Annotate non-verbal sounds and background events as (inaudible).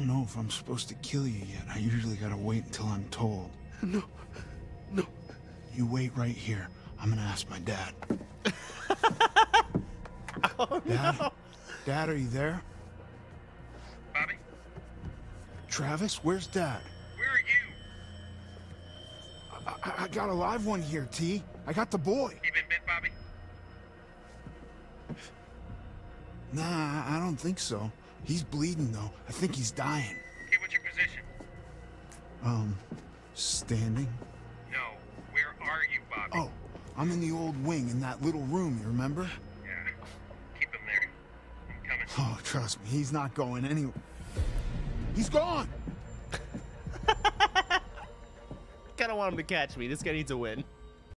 don't know if I'm supposed to kill you yet. I usually gotta wait until I'm told. No. No. You wait right here. I'm gonna ask my dad. (laughs) Oh, Dad? no. Dad, are you there? Bobby, Travis, where's Dad? where are you? I, I, I got a live one here, T. I got the boy. You been bit, Bobby? Nah, I don't think so. He's bleeding though. I think he's dying. Okay, what's your position? Um, standing. No. Where are you, Bobby? Oh, I'm in the old wing in that little room, you remember? Yeah. Keep him there. I'm coming. Oh, trust me, he's not going anywhere. He's gone! (laughs) Kinda want him to catch me. This guy needs a win.